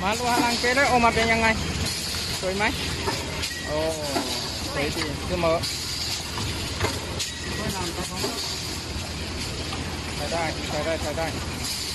Malu halang ke đấy, oh, ôm mặt yang ngay. Rồi máy. Ồ, thế thì cứ mở. Phải đây, phải đây, phải đây.